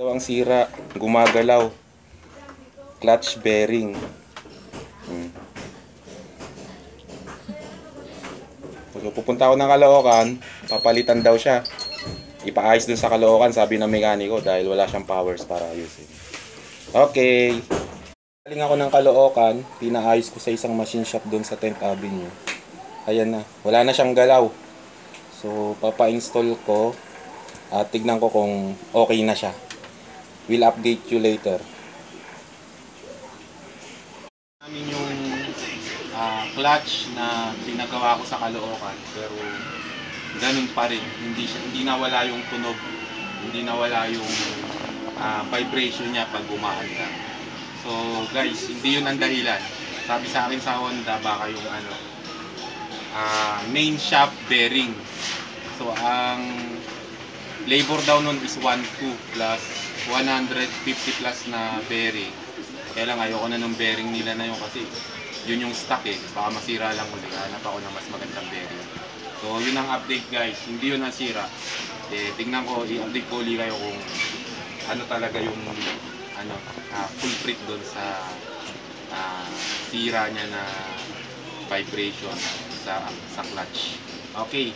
Daw sira, gumagalaw. Clutch bearing. Hmm. So, pupunta ako ng Caloocan, papalitan daw siya. Ipaayos dun sa Caloocan, sabi ng mekaniko, dahil wala siyang powers para ayusin. Okay. Galing ako ng Caloocan, pinaayos ko sa isang machine shop dun sa 10th Avenue. Ayan na, wala na siyang galaw. So, papa-install ko at tignan ko kung okay na siya. We'll update you later. Namin yung ah, clutch na pinagawa ko sa Caloocan pero ganun pa rin. Hindi siya hindi nawala yung tunog, hindi nawala yung ah, vibration niya pag umaanda. So guys, hindi yun ang dahilan. Sabi sa akin sa Honda baka yung ano ah, main shaft bearing. So ang labor daw nun is 1.2 plus 150 plus na bearing. Kaya lang ayoko na ng bearing nila na yun kasi yun yung stock eh. Baka masira lang uli. Hanap ako ng mas magandang bearing. So yun ang update guys. Hindi yun nasira. Eh, tingnan ko, i-update ko ulit kayo kung ano talaga yung ano, ah, full print doon sa ah, sira niya na vibration sa sa clutch. Okay.